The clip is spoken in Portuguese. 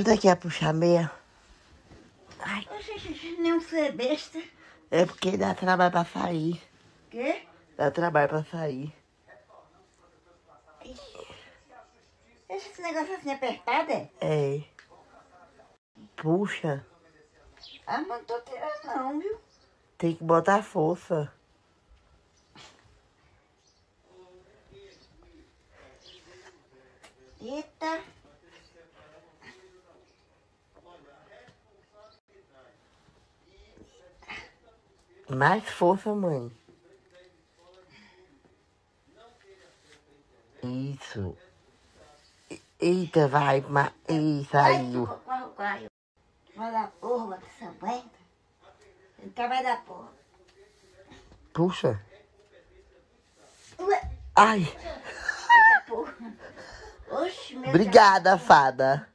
Ajuda aqui a puxar meia. Ai, não ser besta. é porque dá trabalho pra sair. Quê? Dá trabalho pra sair. Esse negócio assim apertado, é? É. Puxa, Ah, mas não tô tirando não, viu? tem que botar força. Eita. Mais força, mãe. Isso. Eita, vai, ma... Ih, saiu. Corre. Vai dar porra, essa aguenta. Então vai dar porra. Puxa. Ué, Ai, eita porra. Oxe, meu obrigada, fada.